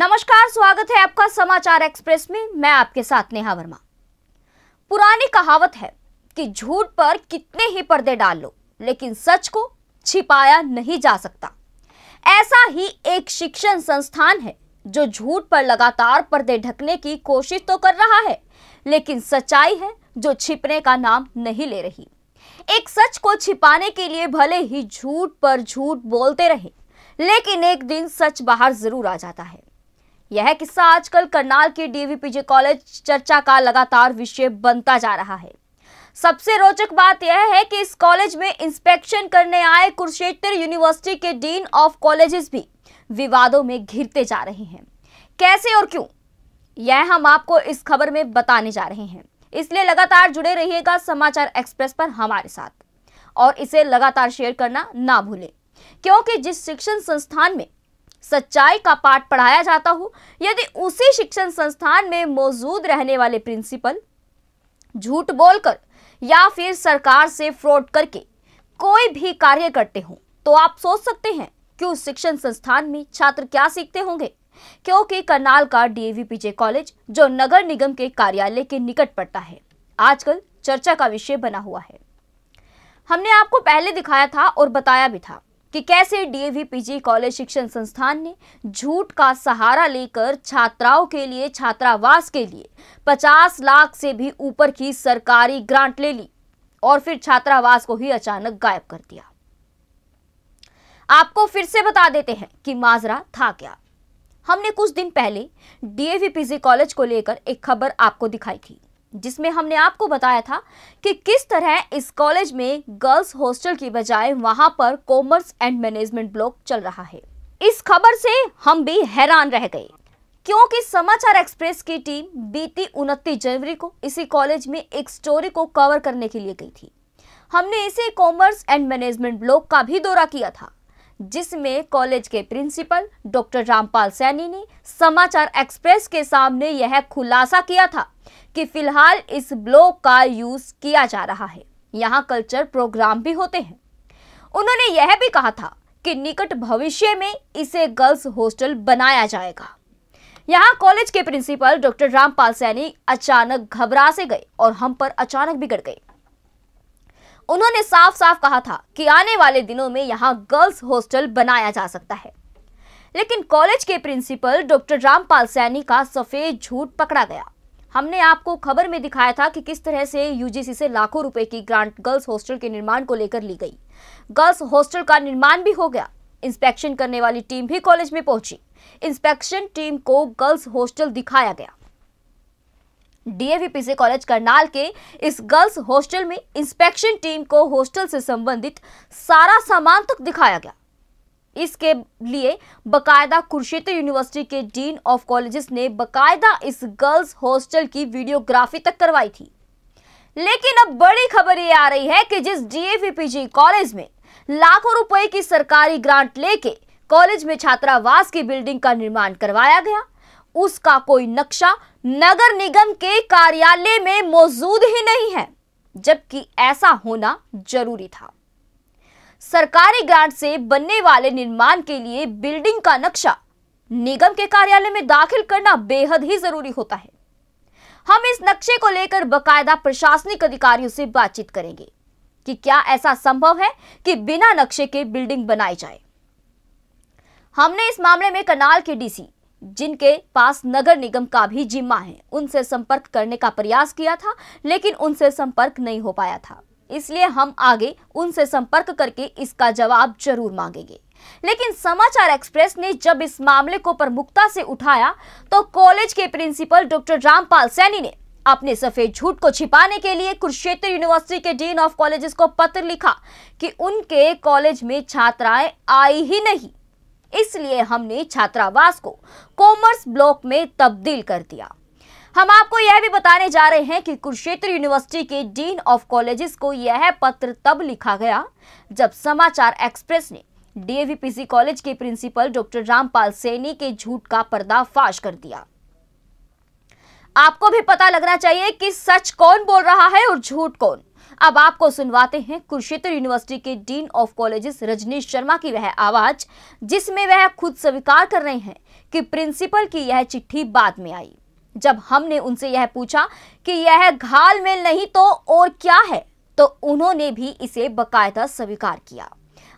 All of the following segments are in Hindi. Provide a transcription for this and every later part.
नमस्कार, स्वागत है आपका समाचार एक्सप्रेस में। मैं आपके साथ नेहा वर्मा। पुरानी कहावत है कि झूठ पर कितने ही पर्दे डाल लो, लेकिन सच को छिपाया नहीं जा सकता। ऐसा ही एक शिक्षण संस्थान है जो झूठ पर लगातार पर्दे ढकने की कोशिश तो कर रहा है, लेकिन सच्चाई है जो छिपने का नाम नहीं ले रही। एक सच को छिपाने के लिए भले ही झूठ पर झूठ बोलते रहे, लेकिन एक दिन सच बाहर ज़रूर आ जाता है। यह किस्सा आजकल करनाल के डीवीपीजे कॉलेज चर्चा का लगातार विषय बनता जा रहा है। सबसे रोचक बात यह है कि इस कॉलेज में इंस्पेक्शन करने आए कुरुक्षेत्र यूनिवर्सिटी के डीन ऑफ़ कॉलेजेस भी विवादों में घिरते जा रहे हैं। कैसे और क्यों? यह हम आपको इस खबर में बताने जा रहे हैं। इसलिए लगातार जुड़े रहिएगा समाचार एक्सप्रेस पर हमारे साथ। और इसे लगातार शेयर करना ना भूलें, क्योंकि जिस शिक्षण संस्थान में सच्चाई का पाठ पढ़ाया जाता हो, यदि उसी शिक्षण संस्थान में मौजूद रहने वाले प्रिंसिपल झूठ बोलकर या फिर सरकार से फ्रॉड करके कोई भी कार्य करते हो तो आप सोच सकते हैं कि उस शिक्षण संस्थान में छात्र क्या सीखते होंगे। क्योंकि करनाल का डीएवीपीजे कॉलेज, जो नगर निगम के कार्यालय के निकट पड़ता है, आजकल चर्चा का विषय बना हुआ है। हमने आपको पहले दिखाया था और बताया भी था कि कैसे डीएवी पीजी कॉलेज शिक्षण संस्थान ने झूठ का सहारा लेकर छात्राओं के लिए, छात्रावास के लिए 50 लाख से भी ऊपर की सरकारी ग्रांट ले ली और फिर छात्रावास को ही अचानक गायब कर दिया। आपको फिर से बता देते हैं कि माजरा था क्या। हमने कुछ दिन पहले डीएवी पीजी कॉलेज को लेकर एक खबर आपको दिखाई थी। जिसमें हमने आपको बताया था कि किस तरह इस कॉलेज में गर्ल्स हॉस्टल की बजाय वहाँ पर कॉमर्स एंड मैनेजमेंट ब्लॉक चल रहा है। इस खबर से हम भी हैरान रह गए, क्योंकि समाचार एक्सप्रेस की टीम बीती उनतीस जनवरी को इसी कॉलेज में एक स्टोरी को कवर करने के लिए गई थी। हमने इसे कॉमर्स एंड मैनेजमेंट ब्लॉक का भी दौरा किया था। जिसमें कॉलेज के प्रिंसिपल डॉक्टर रामपाल सैनी ने समाचार एक्सप्रेस के सामने यह खुलासा किया था कि फ़िलहाल इस ब्लॉक का यूज़ किया जा रहा है। यहाँ कल्चर प्रोग्राम भी होते हैं। उन्होंने यह भी कहा था कि निकट भविष्य में इसे गर्ल्स हॉस्टल बनाया जाएगा। यहाँ कॉलेज के प्रिंसिपल डॉक्टर रामपाल सैनी अचानक घबरा से गए और हम पर अचानक बिगड़ गए। उन्होंने साफ़ साफ़ कहा था कि आने वाले दिनों में यहाँ गर्ल्स हॉस्टल बनाया जा सकता है। लेकिन कॉलेज के प्रिंसिपल डॉक्टर रामपाल सैनी का सफ़ेद झूठ पकड़ा गया। हमने आपको खबर में दिखाया था कि किस तरह से यूजीसी से लाखों रुपए की ग्रांट गर्ल्स हॉस्टल के निर्माण को लेकर ली गई। गर्ल्स हॉस्टल का निर्माण भी हो गया। इंस्पेक्शन करने वाली टीम भी कॉलेज में पहुँची। इंस्पेक्शन टीम को गर्ल्स हॉस्टल दिखाया गया। डीएवीपीसी कॉलेज करनाल के इस गर्ल्स हॉस्टल में इंस्पेक्शन टीम को हॉस्टल से संबंधित सारा सामान तक दिखाया गया। इसके लिए बकायदा कुरुक्षेत्र यूनिवर्सिटी के डीन ऑफ़ कॉलेजेस ने बकायदा इस गर्ल्स हॉस्टल की वीडियोग्राफी तक करवाई थी। लेकिन अब बड़ी खबर ये आ रही है कि जिस डीएवीपीजी कॉलेज में लाखों रुपए की सरकारी ग्रांट लेके कॉलेज में छात्रावास की बिल्डिंग का निर्माण करवाया गया उसका कोई नक्शा नगर निगम के कार्यालय में मौजूद ही नहीं है, जबकि ऐसा होना ज़रूरी था। सरकारी ग्रांट से बनने वाले निर्माण के लिए बिल्डिंग का नक्शा निगम के कार्यालय में दाखिल करना बेहद ही ज़रूरी होता है। हम इस नक्शे को लेकर बकायदा प्रशासनिक अधिकारियों से बातचीत करेंगे कि क्या ऐसा संभव है कि बिना नक्शे के बिल्डिंग बनाई जाए। हमने इस मामले में करनाल के डीसी जिनके पास नगर निगम का भी जिम्मा है। उनसे संपर्क करने का प्रयास किया था, लेकिन उनसे संपर्क नहीं हो पाया था। इसलिए हम आगे उनसे संपर्क करके इसका जवाब ज़रूर मांगेंगे। लेकिन समाचार एक्सप्रेस ने जब इस मामले को प्रमुखता से उठाया तो कॉलेज के प्रिंसिपल डॉक्टर रामपाल सैनी ने अपने सफ़ेद झूठ को छिपाने के लिए कुरुक्षेत्र यूनिवर्सिटी के डीन ऑफ़ कॉलेजेस को पत्र लिखा कि उनके कॉलेज में छात्राएँ आई ही नहीं। इसलिए हमने छात्रावास को कॉमर्स ब्लॉक में तब्दील कर दिया। हम आपको यह भी बताने जा रहे हैं कि कुरुक्षेत्र यूनिवर्सिटी के डीन ऑफ़ कॉलेजेस को यह पत्र तब लिखा गया जब समाचार एक्सप्रेस ने डीएवीपीसी कॉलेज के प्रिंसिपल डॉक्टर रामपाल सैनी के झूठ का पर्दाफाश कर दिया। आपको भी पता लगना चाहिए कि सच कौन बोल रहा है और झूठ कौन। अब आपको सुनवाते हैं कुरुक्षेत्र यूनिवर्सिटी के dean of colleges Rajnish Sharma की वह आवाज़, जिसमें वह खुद स्वीकार कर रहे हैं कि प्रिंसिपल की यह चिट्ठी बाद में आई। जब हमने उनसे यह पूछा कि यह घाल मेल नहीं तो और क्या है तो उन्होंने भी इसे बकायदा स्वीकार किया।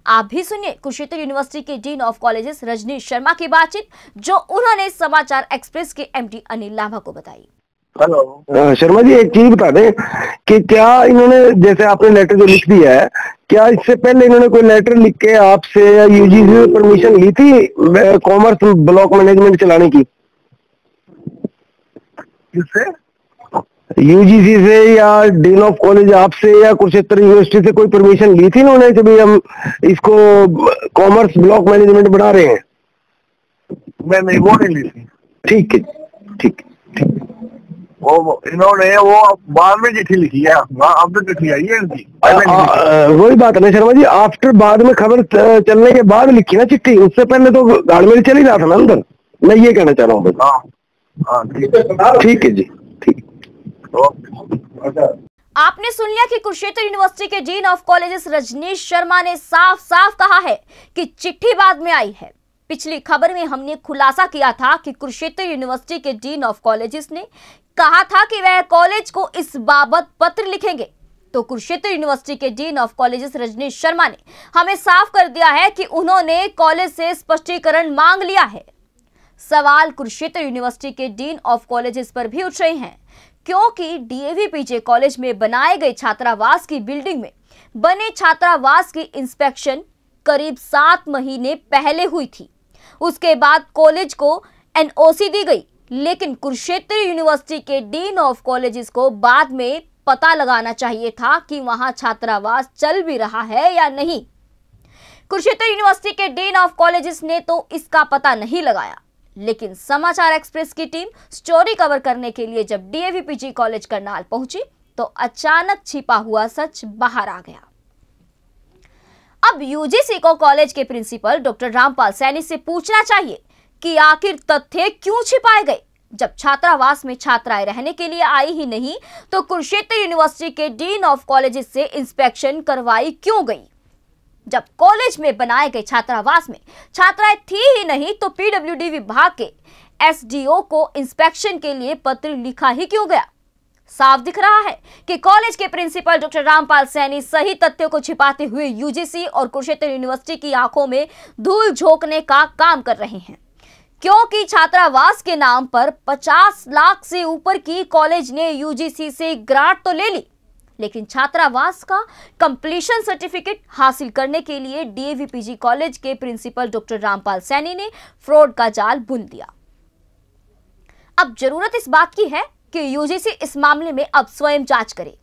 आप भी सुनिए कुरुक्षेत्र यूनिवर्सिटी के dean of colleges Rajnish Sharma की बातचीत, जो उन्होंने समाचार एक्सप्रेस के एमडी अनिल लाभा को बताई। हेलो शर्मा जी एक चीज़ बता दें कि क्या इन्होंने जैसे आपने लेटर जो लिख दिया है क्या इससे पहले इन्होंने कोई लेटर लिख के आपसे या यूजीसी से परमिशन ली थी कॉमर्स ब्लॉक मैनेजमेंट चलाने की? किससे? यूजीसी से या डीन ऑफ़ कॉलेज आपसे या कुरुक्षेत्र यूनिवर्सिटी से कोई परमिशन ली थी इन्होंने कि भाई हम इसको कॉमर्स ब्लॉक मैनेजमेंट बना रहे हैं? मैं नहीं वो नहीं ली थी। ठीक है ठीक है वो वो- इन्होंने वो बाद में चिट्ठी लिखी है। अब तो चिट्ठी आई है इनकी। नहीं वही बात है शर्मा जी आफ्टर बाद में खबर चलने के बाद लिखी ना चिट्ठी उससे पहले तो गाड़ में चल ही रहा था ना अंदर। मैं ये कहना चाह रहा हूँ। हाँ हाँ ठीक। है जी ठीक। ओके। आपने सुन लिया कि कुरुक्षेत्र यूनिवर्सिटी के dean of colleges Rajnish Sharma ने साफ़ साफ़ कहा है कि चिट्ठी बाद में आई है। पिछली खबर में हमने खुलासा किया था कि कुरुक्षेत्र यूनिवर्सिटी के डीन ऑफ़ कॉलेजेस ने कहा था कि वह कॉलेज को इस बाबत पत्र लिखेंगे। तो कुरुक्षेत्र यूनिवर्सिटी के dean of colleges Rajnish Sharma ने हमें साफ़ कर दिया है कि उन्होंने कॉलेज से स्पष्टीकरण मांग लिया है। सवाल कुरुक्षेत्र यूनिवर्सिटी के डीन ऑफ़ कॉलेजेस पर भी उठ रहे हैं, क्योंकि डीएवी पीजे कॉलेज में बनाए गए छात्रावास की बिल्डिंग में बने छात्रावास की इंस्पेक्शन करीब सात महीने पहले हुई थी। उसके बाद कॉलेज को एनओसी दी गई। लेकिन कुरुक्षेत्र यूनिवर्सिटी के डीन ऑफ़ कॉलेजेस को बाद में पता लगाना चाहिए था कि वहाँ छात्रावास चल भी रहा है या नहीं। कुरुक्षेत्र यूनिवर्सिटी के डीन ऑफ़ कॉलेजेस ने तो इसका पता नहीं लगाया। लेकिन समाचार एक्सप्रेस की टीम स्टोरी कवर करने के लिए जब डीएवीपीजी कॉलेज करनाल पहुँची तो अचानक छिपा हुआ सच बाहर आ गया। अब यूजीसी को कॉलेज के प्रिंसिपल डॉक्टर रामपाल सैनी से पूछना चाहिए कि आखिर तथ्य क्यों छिपाए गए? जब छात्रावास में छात्राएँ रहने के लिए आई ही नहीं तो कुरुक्षेत्र यूनिवर्सिटी के डीन ऑफ़ कॉलेजेस से इंस्पेक्शन करवाई क्यों गई? जब कॉलेज में बनाए गए छात्रावास में छात्राएँ थी ही नहीं तो पीडब्ल्यूडी विभाग के एसडीओ को इंस्पेक्शन के लिए पत्र लिखा ही क्यों गया? साफ़ दिख रहा है कि कॉलेज के प्रिंसिपल डॉक्टर रामपाल सैनी सही तथ्यों को छिपाते हुए यूजीसी और कुरुक्षेत्र यूनिवर्सिटी की आँखों में धूल झोंकने का काम कर रहे हैं। क्योंकि छात्रावास के नाम पर 50 लाख से ऊपर की कॉलेज ने यूजीसी से ग्रांट तो ले ली, लेकिन छात्रावास का कंप्लीशन सर्टिफिकेट हासिल करने के लिए डीएवीपीजी कॉलेज के प्रिंसिपल डॉक्टर रामपाल सैनी ने फ्रॉड का जाल बुन दिया अब ज़रूरत इस बात की है कि यूजीसी इस मामले में अब स्वयं जाँच करे।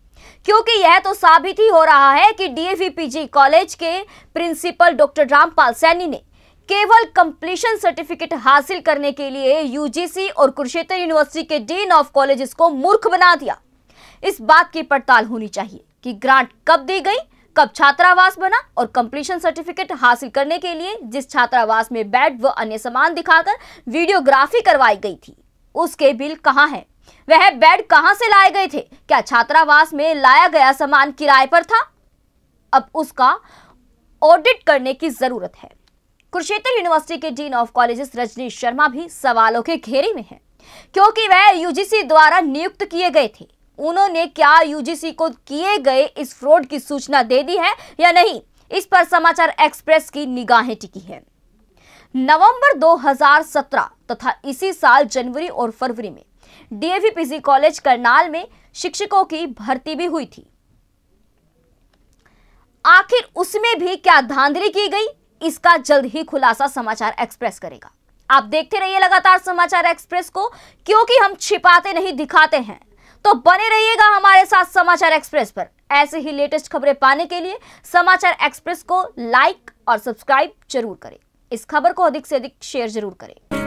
क्योंकि यह तो साबित ही हो रहा है कि डीएवीपीजी कॉलेज के प्रिंसिपल डॉक्टर रामपाल सैनी ने केवल कंप्लीशन सर्टिफिकेट हासिल करने के लिए यूजीसी और कुरुक्षेत्र यूनिवर्सिटी के डीन ऑफ़ कॉलेजेस को मूर्ख बना दिया। इस बात की पड़ताल होनी चाहिए कि ग्रांट कब दी गई, कब छात्रावास बना और कंप्लीशन सर्टिफिकेट हासिल करने के लिए जिस छात्रावास में बेड व अन्य सामान दिखाकर वीडियोग्राफी करवाई गई थी, उसके बिल कहाँ हैं? वह बेड कहाँ से लाए गए थे? क्या छात्रावास में लाया गया सामान किराए पर था? अब उसका ऑडिट करने की ज़रूरत है। कुरुक्षेत्र यूनिवर्सिटी के dean of colleges Rajneesh Sharma भी सवालों के घेरे में हैं, क्योंकि वह यूजीसी द्वारा नियुक्त किए गए थे। उन्होंने क्या यूजीसी को किए गए इस फ्रॉड की सूचना दे दी है या नहीं, इस पर समाचार एक्सप्रेस की निगाहें टिकी है। नवंबर 2017 तथा इसी साल जनवरी और फरवरी में डीएवीपीजी कॉलेज करनाल में शिक्षकों की भर्ती भी हुई थी। आखिर उसमें भी क्या धांधली की गई? इसका जल्द ही खुलासा समाचार एक्सप्रेस करेगा। आप देखते रहिए लगातार समाचार एक्सप्रेस को, क्योंकि हम छिपाते नहीं, दिखाते हैं। तो बने रहिएगा हमारे साथ समाचार एक्सप्रेस पर। ऐसे ही लेटेस्ट खबरें पाने के लिए समाचार एक्सप्रेस को लाइक और सब्सक्राइब ज़रूर करें। इस खबर को अधिक से अधिक शेयर ज़रूर करें।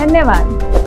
धन्यवाद।